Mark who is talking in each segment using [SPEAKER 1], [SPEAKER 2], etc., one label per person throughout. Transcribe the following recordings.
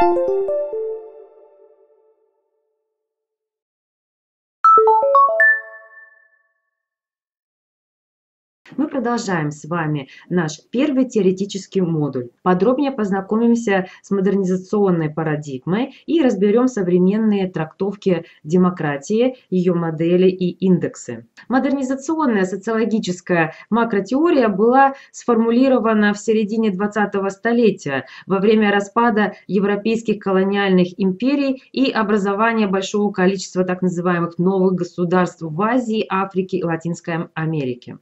[SPEAKER 1] you Мы продолжаем с вами наш первый теоретический модуль. Подробнее познакомимся с модернизационной парадигмой и разберем современные трактовки демократии, ее модели и индексы. Модернизационная социологическая макротеория была сформулирована в середине 20-го столетия во время распада европейских колониальных империй и образования большого количества так называемых новых государств в Азии, Африке и Латинской Америке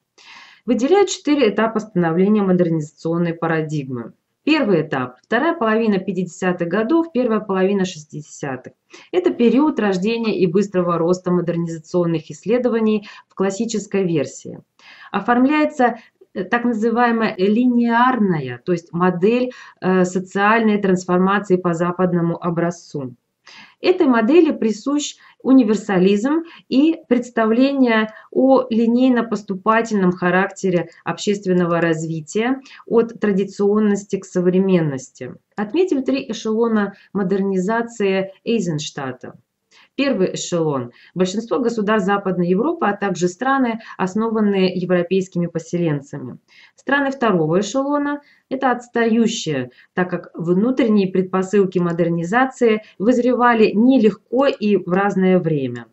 [SPEAKER 1] выделяют четыре этапа становления модернизационной парадигмы. Первый этап – вторая половина 50-х годов, первая половина 60-х. Это период рождения и быстрого роста модернизационных исследований в классической версии. Оформляется э, так называемая линеарная, то есть модель э, социальной трансформации по западному образцу. Этой модели присущ универсализм и представление о линейно-поступательном характере общественного развития от традиционности к современности. Отметим три эшелона модернизации Эйзенштадта. Первый эшелон – большинство государств Западной Европы, а также страны, основанные европейскими поселенцами. Страны второго эшелона – это отстающие, так как внутренние предпосылки модернизации вызревали нелегко и в разное время.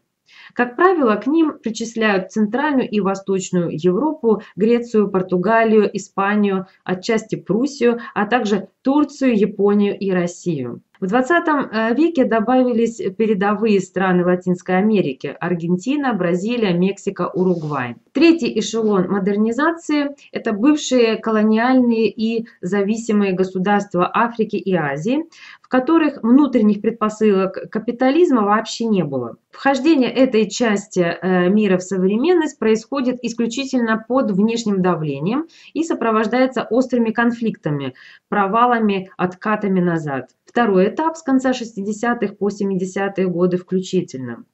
[SPEAKER 1] Как правило, к ним причисляют Центральную и Восточную Европу, Грецию, Португалию, Испанию, отчасти Пруссию, а также Турцию, Японию и Россию. В 20 э, веке добавились передовые страны Латинской Америки – Аргентина, Бразилия, Мексика, Уругвай. Третий эшелон модернизации – это бывшие колониальные и зависимые государства Африки и Азии, которых внутренних предпосылок капитализма вообще не было. Вхождение этой части э, мира в современность происходит исключительно под внешним давлением и сопровождается острыми конфликтами, провалами, откатами назад. Второй этап с конца 60-х по 70-е годы включительно.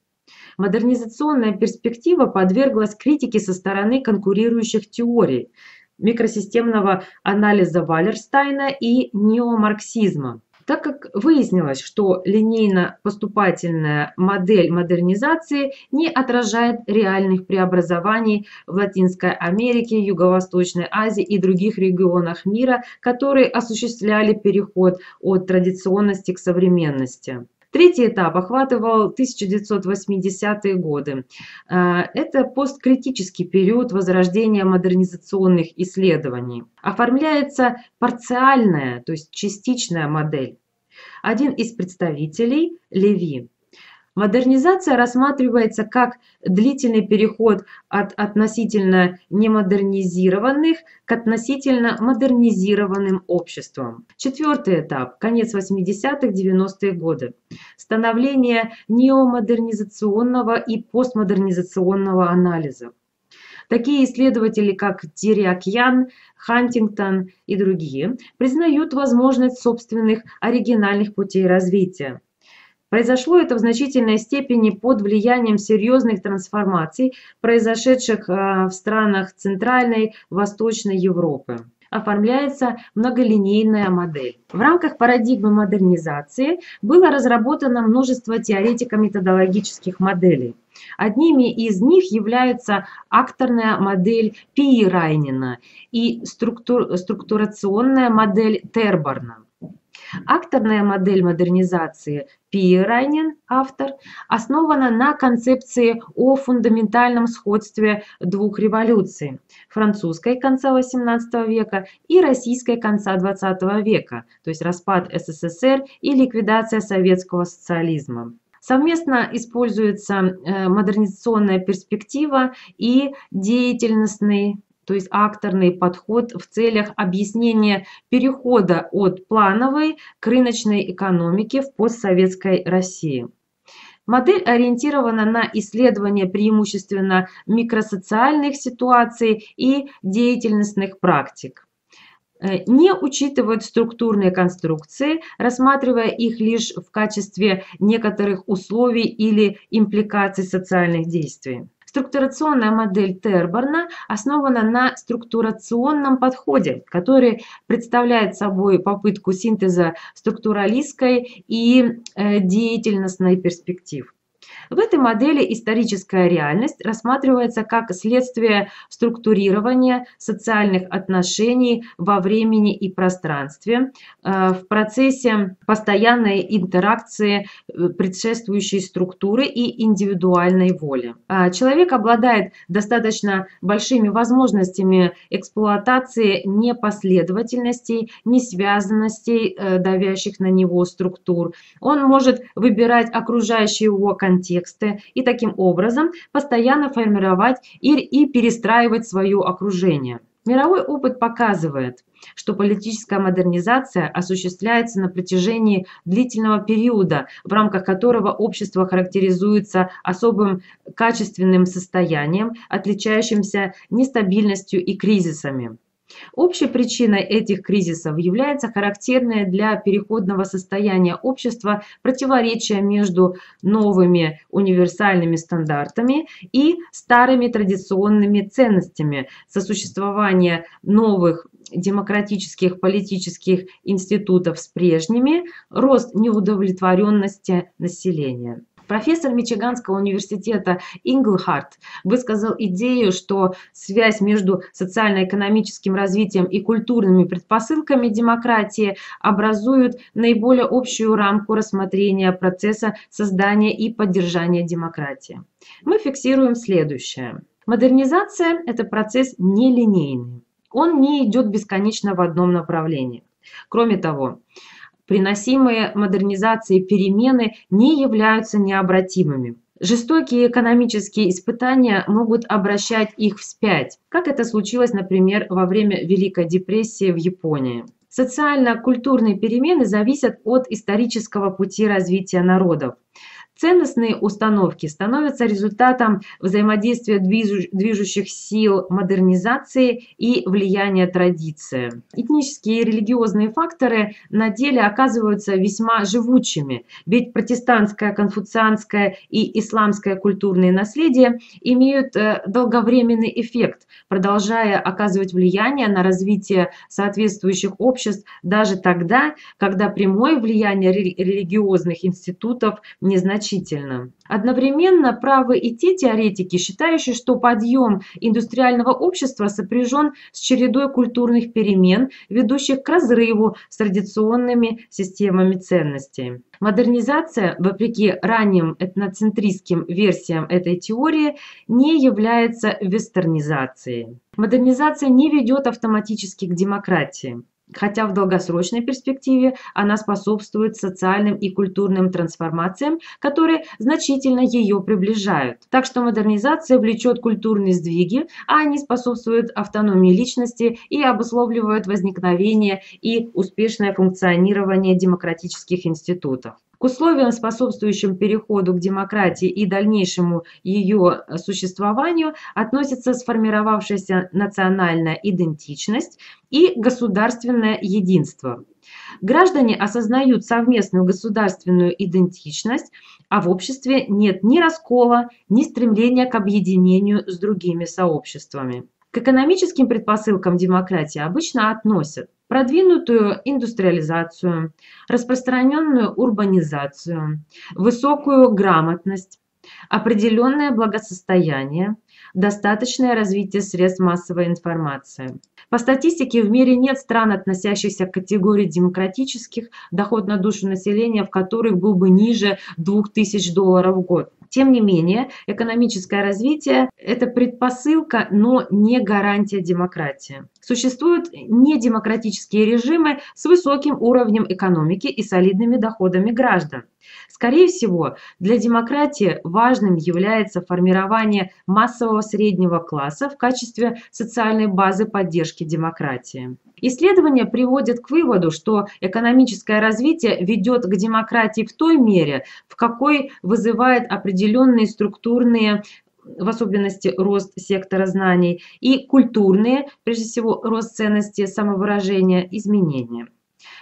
[SPEAKER 1] Модернизационная перспектива подверглась критике со стороны конкурирующих теорий микросистемного анализа Валерстайна и неомарксизма. Так как выяснилось, что линейно-поступательная модель модернизации не отражает реальных преобразований в Латинской Америке, Юго-Восточной Азии и других регионах мира, которые осуществляли переход от традиционности к современности. Третий этап охватывал 1980-е годы. А, это посткритический период возрождения модернизационных исследований. Оформляется парциальная, то есть частичная модель. Один из представителей – Леви. Модернизация рассматривается как длительный переход от относительно немодернизированных к относительно модернизированным обществам. Четвертый этап – конец 80-х-90-е годы. Становление неомодернизационного и постмодернизационного анализа. Такие исследователи, как Дирякьян, Хантингтон и другие, признают возможность собственных оригинальных путей развития. Произошло это в значительной степени под влиянием серьезных трансформаций, произошедших а, в странах Центральной, Восточной Европы оформляется многолинейная модель. В рамках парадигмы модернизации было разработано множество теоретико-методологических моделей. Одними из них является акторная модель Пи Райнина и структур, структурационная модель Терборна. Акторная модель модернизации Пи Райнин, автор, основана на концепции о фундаментальном сходстве двух революций – французской конца XVIII века и российской конца XX века, то есть распад СССР и ликвидация советского социализма. Совместно используется э, модернизационная перспектива и деятельностный то есть акторный подход в целях объяснения перехода от плановой к рыночной экономике в постсоветской России. Модель ориентирована на исследование преимущественно микросоциальных ситуаций и деятельностных практик э, не учитывают структурные конструкции, рассматривая их лишь в качестве некоторых условий или импликаций социальных действий. Структурационная модель Терборна основана на структурационном подходе, который представляет собой попытку синтеза структуралистской и э, деятельностной перспектив. В этой модели историческая реальность рассматривается как следствие структурирования социальных отношений во времени и пространстве э, в процессе постоянной интеракции э, предшествующей структуры и индивидуальной воли. А человек обладает достаточно большими возможностями эксплуатации непоследовательностей, несвязанностей, э, давящих на него структур. Он может выбирать окружающий его контекст, контексты и таким образом постоянно формировать и, и перестраивать свое окружение. Мировой опыт показывает, что политическая модернизация осуществляется на протяжении длительного периода, в рамках которого общество характеризуется особым качественным состоянием, отличающимся нестабильностью и кризисами. Общей причиной этих кризисов является характерное для переходного состояния общества противоречие между новыми универсальными стандартами и старыми традиционными ценностями, сосуществование новых демократических политических институтов с прежними, рост неудовлетворенности населения. Профессор Мичиганского университета Инглхарт высказал идею, что связь между социально-экономическим развитием и культурными предпосылками демократии образуют наиболее общую рамку рассмотрения процесса создания и поддержания демократии. Мы фиксируем следующее. Модернизация – это процесс нелинейный. Он не идет бесконечно в одном направлении. Кроме того, приносимые модернизацией перемены не являются необратимыми. Жестокие экономические испытания могут обращать их вспять, как это случилось, например, во время Великой депрессии в Японии. Социально-культурные перемены зависят от исторического пути развития народов. Ценностные установки становятся результатом взаимодействия движущих сил модернизации и влияния традиции. Этнические и религиозные факторы на деле оказываются весьма живучими, ведь протестантское, конфуцианское и исламское культурные наследия имеют э, долговременный эффект, продолжая оказывать влияние на развитие соответствующих обществ даже тогда, когда прямое влияние религиозных институтов незначительно значительно. Одновременно правы и те теоретики, считающие, что подъем индустриального общества сопряжен с чередой культурных перемен, ведущих к разрыву с традиционными системами ценностей. Модернизация, вопреки ранним этноцентристским версиям этой теории, не является вестернизацией. Модернизация не ведет автоматически к демократии хотя в долгосрочной перспективе она способствует социальным и культурным трансформациям, которые значительно ее приближают. Так что модернизация влечет культурные сдвиги, а они способствуют автономии личности и обусловливают возникновение и успешное функционирование демократических институтов. К условиям, способствующим переходу к демократии и дальнейшему ее существованию, относятся сформировавшаяся национальная идентичность и государственное единство. Граждане осознают совместную государственную идентичность, а в обществе нет ни раскола, ни стремления к объединению с другими сообществами. К экономическим предпосылкам демократии обычно относят продвинутую индустриализацию, распространенную урбанизацию, высокую грамотность, определенное благосостояние, достаточное развитие средств массовой информации. По статистике в мире нет стран, относящихся к категории демократических, доход на душу населения в которых был бы ниже 2000 долларов в год. Тем не менее, экономическое развитие – это предпосылка, но не гарантия демократии. Существуют недемократические режимы с высоким уровнем экономики и солидными доходами граждан. Скорее всего, для демократии важным является формирование массового среднего класса в качестве социальной базы поддержки демократии. Исследования приводят к выводу, что экономическое развитие ведет к демократии в той мере, в какой вызывает определенные структурные в особенности рост сектора знаний, и культурные, прежде всего рост ценности самовыражения, изменения.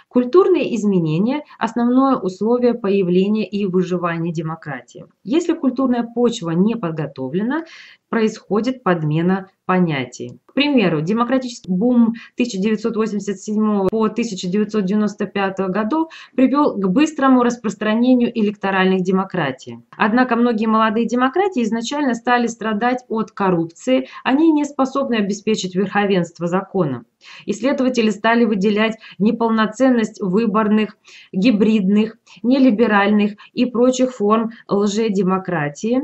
[SPEAKER 1] Культурные изменения – основное условие появления и выживания демократии. Если культурная почва не подготовлена, происходит подмена понятий. К примеру, демократический бум 1987 по 1995 годов привел к быстрому распространению электоральных демократий. Однако многие молодые демократии изначально стали страдать от коррупции, они не способны обеспечить верховенство закона. Исследователи стали выделять неполноценность выборных, гибридных, нелиберальных и прочих форм лжедемократии,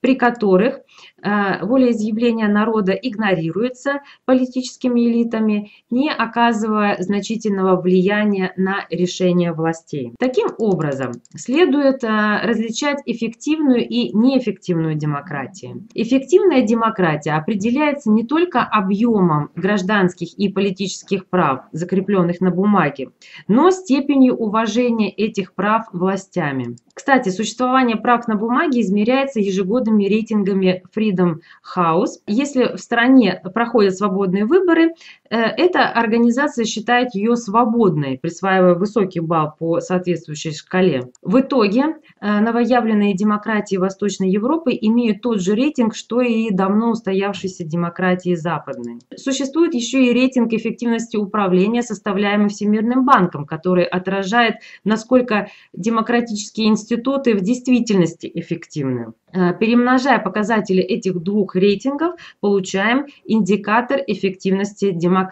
[SPEAKER 1] при которых волеизъявление народа игнорируется политическими элитами, не оказывая значительного влияния на решения властей. Таким образом, следует э, различать эффективную и неэффективную демократию. Эффективная демократия определяется не только объемом гражданских и политических прав, закрепленных на бумаге, но степенью уважения этих прав властями. Кстати, существование прав на бумаге измеряется ежегодными рейтингами Freedom Freedom House. Если в стране проходят свободные выборы, эта организация считает ее свободной, присваивая высокий балл по соответствующей шкале. В итоге э, новоявленные демократии Восточной Европы имеют тот же рейтинг, что и давно устоявшиеся демократии западной. Существует еще и рейтинг эффективности управления, составляемый Всемирным банком, который отражает, насколько демократические институты в действительности эффективны. Э, перемножая показатели этих двух рейтингов, получаем индикатор эффективности демократии.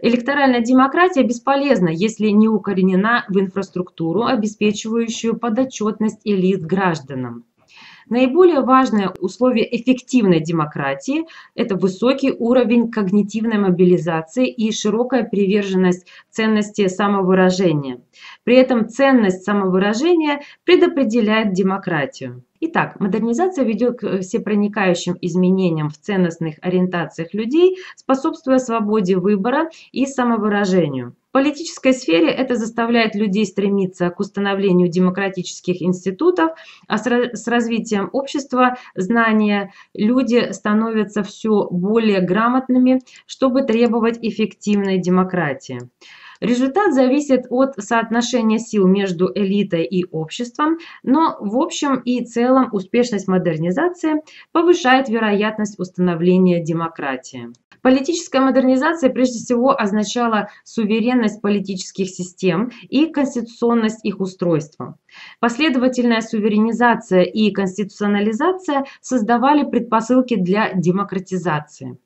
[SPEAKER 1] Электоральная демократия бесполезна, если не укоренена в инфраструктуру, обеспечивающую подотчетность элит гражданам. Наиболее важное условие эффективной демократии – это высокий уровень когнитивной мобилизации и широкая приверженность ценности самовыражения. При этом ценность самовыражения предопределяет демократию. Итак, модернизация ведет к всепроникающим изменениям в ценностных ориентациях людей, способствуя свободе выбора и самовыражению. В политической сфере это заставляет людей стремиться к установлению демократических институтов, а с развитием общества, знания, люди становятся все более грамотными, чтобы требовать эффективной демократии. Результат зависит от соотношения сил между элитой и обществом, но в общем и целом успешность модернизации повышает вероятность установления демократии. Политическая модернизация прежде всего означала суверенность политических систем и конституционность их устройства. Последовательная суверенизация и конституционализация создавали предпосылки для демократизации.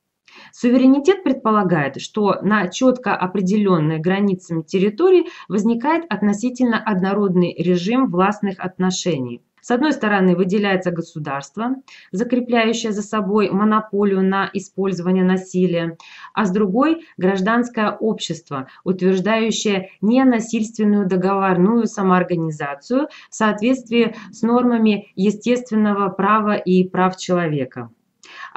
[SPEAKER 1] Суверенитет предполагает, что на четко определенной границами территории возникает относительно однородный режим властных отношений. С одной стороны выделяется государство, закрепляющее за собой монополию на использование насилия, а с другой – гражданское общество, утверждающее ненасильственную договорную самоорганизацию в соответствии с нормами естественного права и прав человека.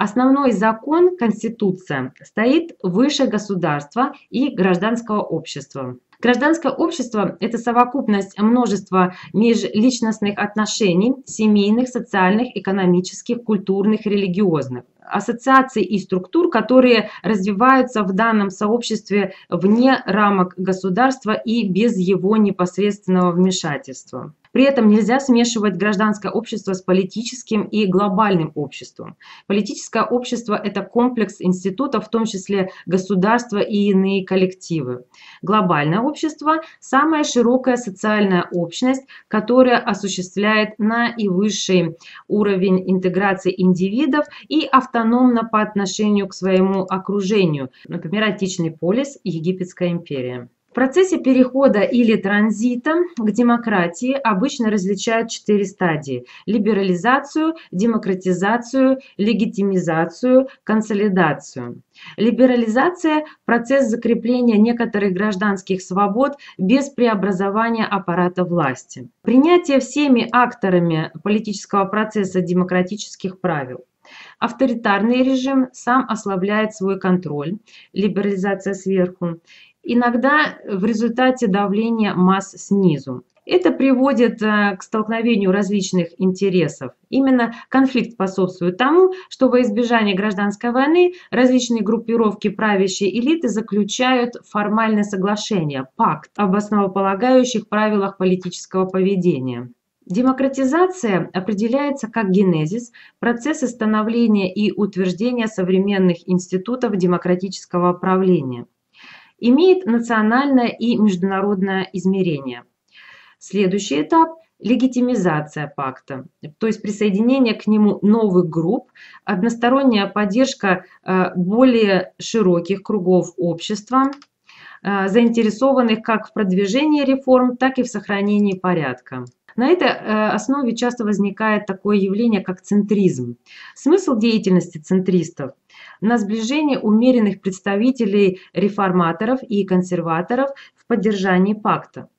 [SPEAKER 1] Основной закон, Конституция, стоит выше государства и гражданского общества. Гражданское общество – это совокупность множества межличностных отношений, семейных, социальных, экономических, культурных, религиозных ассоциаций и структур, которые развиваются в данном сообществе вне рамок государства и без его непосредственного вмешательства. При этом нельзя смешивать гражданское общество с политическим и глобальным обществом. Политическое общество – это комплекс институтов, в том числе государства и иные коллективы. Глобальное общество – самая широкая социальная общность, которая осуществляет наивысший уровень интеграции индивидов и автономно по отношению к своему окружению, например, античный полис и Египетская империя. В процессе перехода или транзита к демократии обычно различают четыре стадии – либерализацию, демократизацию, легитимизацию, консолидацию. Либерализация – процесс закрепления некоторых гражданских свобод без преобразования аппарата власти. Принятие всеми акторами политического процесса демократических правил. Авторитарный режим сам ослабляет свой контроль, либерализация сверху, иногда в результате давления масс снизу. Это приводит э, к столкновению различных интересов. Именно конфликт способствует тому, что во избежание гражданской войны различные группировки правящей элиты заключают формальное соглашение, пакт об основополагающих правилах политического поведения. Демократизация определяется как генезис, процессы становления и утверждения современных институтов демократического правления. Имеет национальное и международное измерение. Следующий этап – легитимизация пакта, то есть присоединение к нему новых групп, односторонняя поддержка э, более широких кругов общества, э, заинтересованных как в продвижении реформ, так и в сохранении порядка. На этой э, основе часто возникает такое явление, как центризм. Смысл деятельности центристов на сближение умеренных представителей реформаторов и консерваторов в поддержании пакта.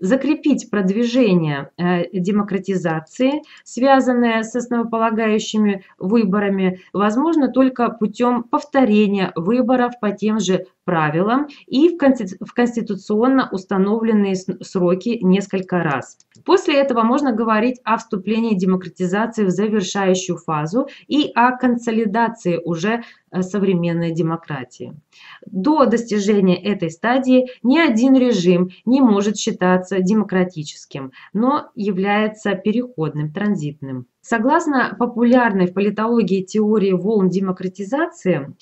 [SPEAKER 1] Закрепить продвижение э, демократизации, связанное с основополагающими выборами, возможно только путем повторения выборов по тем же правилам и в конституционно установленные сроки несколько раз. После этого можно говорить о вступлении демократизации в завершающую фазу и о консолидации уже э, современной демократии. До достижения этой стадии ни один режим не может считаться демократическим, но является переходным, транзитным. Согласно популярной в политологии теории волн демократизации,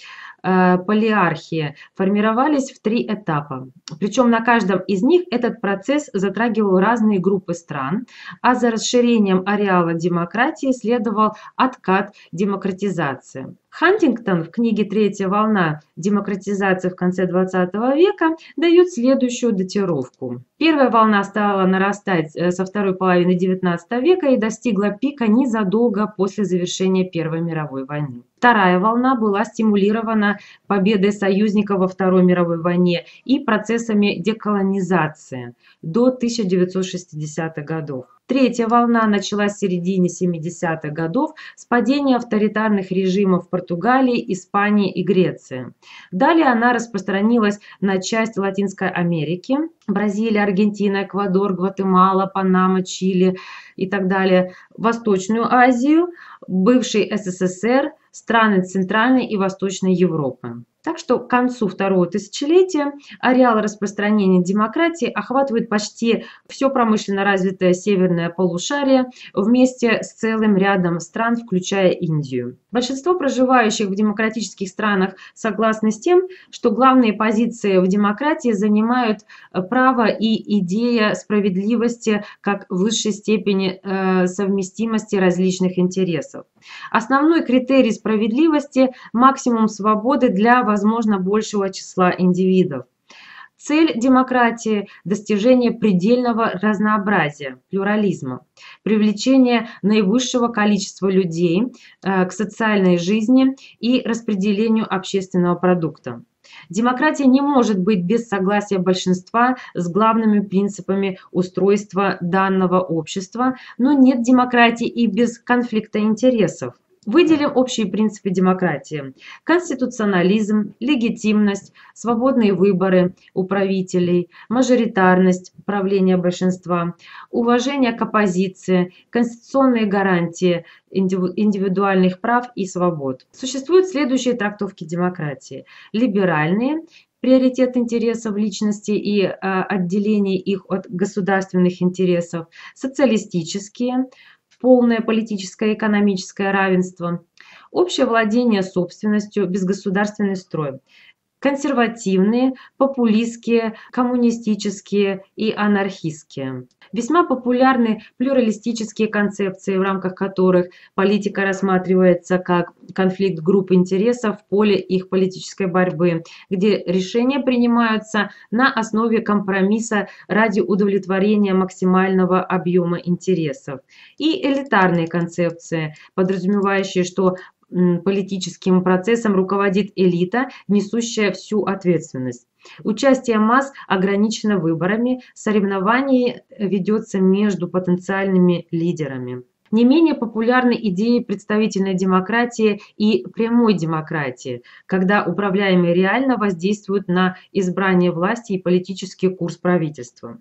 [SPEAKER 1] Э, полиархии формировались в три этапа. Причем на каждом из них этот процесс затрагивал разные группы стран, а за расширением ареала демократии следовал откат демократизации. Хантингтон в книге «Третья волна. Демократизация в конце XX века» дает следующую датировку. Первая волна стала нарастать э, со второй половины XIX века и достигла пика незадолго после завершения Первой мировой войны. Вторая волна была стимулирована победой союзников во Второй мировой войне и процессами деколонизации до 1960-х годов. Третья волна началась в середине 70-х годов с падения авторитарных режимов в Португалии, Испании и Греции. Далее она распространилась на часть Латинской Америки, Бразилия, Аргентина, Эквадор, Гватемала, Панама, Чили и так далее, Восточную Азию, бывший СССР, страны Центральной и Восточной Европы. Так что к концу второго тысячелетия ареал распространения демократии охватывает почти все промышленно развитое северное полушарие вместе с целым рядом стран, включая Индию. Большинство проживающих в демократических странах согласны с тем, что главные позиции в демократии занимают право и идея справедливости как высшей степени э, совместимости различных интересов. Основной критерий справедливости – максимум свободы для, возможно, большего числа индивидов. Цель демократии – достижение предельного разнообразия, плюрализма, привлечение наивысшего количества людей э, к социальной жизни и распределению общественного продукта. Демократия не может быть без согласия большинства с главными принципами устройства данного общества, но нет демократии и без конфликта интересов. Выделим общие принципы демократии. Конституционализм, легитимность, свободные выборы управителей, мажоритарность правления большинства, уважение к оппозиции, конституционные гарантии индивидуальных прав и свобод. Существуют следующие трактовки демократии. Либеральные, приоритет интересов личности и э, отделение их от государственных интересов, социалистические, полное политическое и экономическое равенство, общее владение собственностью, безгосударственный строй, консервативные, популистские, коммунистические и анархистские. Весьма популярны плюралистические концепции, в рамках которых политика рассматривается как конфликт групп интересов в поле их политической борьбы, где решения принимаются на основе компромисса ради удовлетворения максимального объема интересов. И элитарные концепции, подразумевающие, что политическим процессом руководит элита, несущая всю ответственность. Участие масс ограничено выборами, соревнование ведется между потенциальными лидерами. Не менее популярны идеи представительной демократии и прямой демократии, когда управляемые реально воздействуют на избрание власти и политический курс правительства.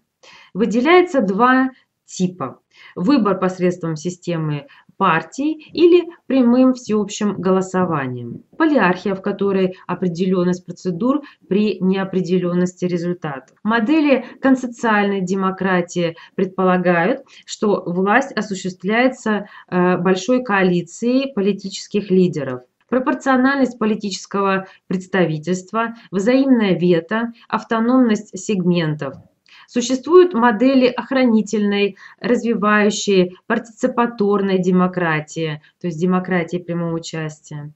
[SPEAKER 1] Выделяется два типа. Выбор посредством системы партий или прямым всеобщим голосованием. Полиархия, в которой определенность процедур при неопределенности результатов. Модели консоциальной демократии предполагают, что власть осуществляется э, большой коалицией политических лидеров. Пропорциональность политического представительства, взаимное вето, автономность сегментов – Существуют модели охранительной, развивающей, партиципаторной демократии, то есть демократии прямого участия.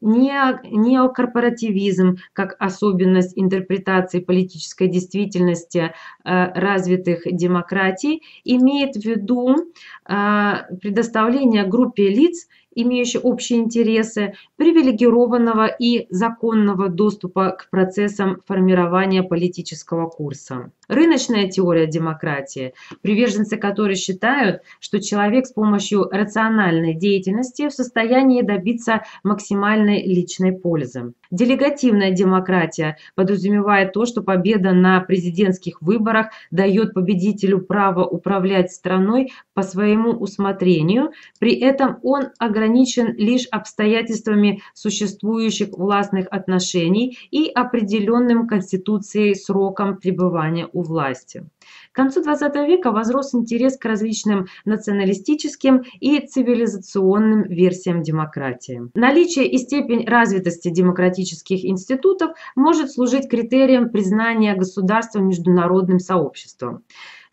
[SPEAKER 1] Неокорпоративизм как особенность интерпретации политической действительности э, развитых демократий имеет в виду э, предоставление группе лиц имеющие общие интересы, привилегированного и законного доступа к процессам формирования политического курса. Рыночная теория демократии, приверженцы которой считают, что человек с помощью рациональной деятельности в состоянии добиться максимальной личной пользы. Делегативная демократия подразумевает то, что победа на президентских выборах дает победителю право управлять страной по своему усмотрению, при этом он ограничен лишь обстоятельствами существующих властных отношений и определенным Конституцией сроком пребывания у власти. К концу XX века возрос интерес к различным националистическим и цивилизационным версиям демократии. Наличие и степень развитости демократических институтов может служить критерием признания государства международным сообществом.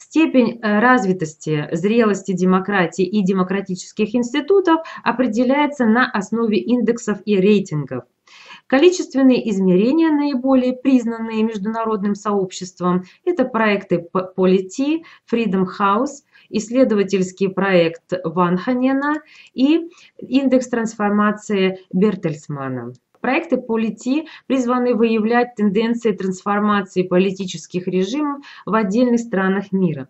[SPEAKER 1] Степень э, развитости, зрелости демократии и демократических институтов определяется на основе индексов и рейтингов. Количественные измерения, наиболее признанные международным сообществом, это проекты Polity, Freedom House, исследовательский проект Ванханена и индекс трансформации Бертельсмана. Проекты Полити призваны выявлять тенденции трансформации политических режимов в отдельных странах мира.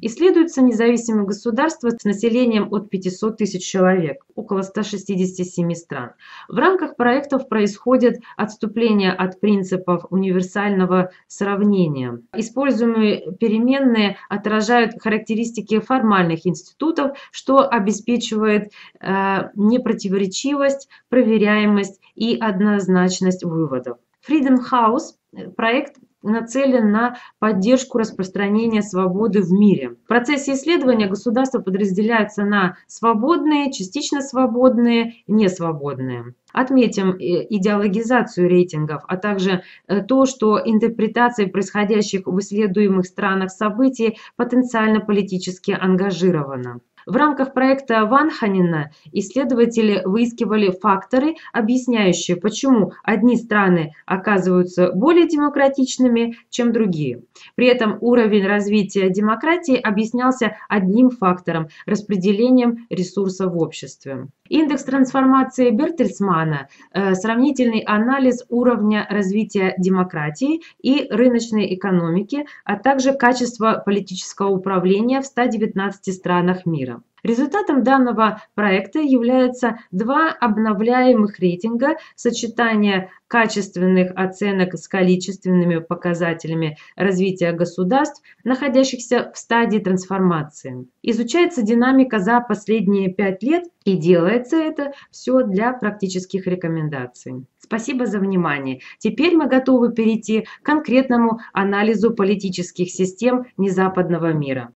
[SPEAKER 1] Исследуются независимые государства с населением от 500 тысяч человек, около 167 стран. В рамках проектов происходит отступление от принципов универсального сравнения. Используемые переменные отражают характеристики формальных институтов, что обеспечивает э, непротиворечивость, проверяемость и однозначность выводов. Freedom House проект нацелен на поддержку распространения свободы в мире. В процессе исследования государства подразделяются на свободные, частично свободные, несвободные. Отметим э, идеологизацию рейтингов, а также э, то, что интерпретация происходящих в исследуемых странах событий потенциально политически ангажирована. В рамках проекта Ванханина исследователи выискивали факторы, объясняющие, почему одни страны оказываются более демократичными, чем другие. При этом уровень развития демократии объяснялся одним фактором – распределением ресурсов в обществе. Индекс трансформации Бертельсмана э, – сравнительный анализ уровня развития демократии и рыночной экономики, а также качества политического управления в 119 странах мира. Результатом данного проекта являются два обновляемых рейтинга сочетания качественных оценок с количественными показателями развития государств, находящихся в стадии трансформации. Изучается динамика за последние пять лет и делается это все для практических рекомендаций. Спасибо за внимание. Теперь мы готовы перейти к конкретному анализу политических систем незападного мира.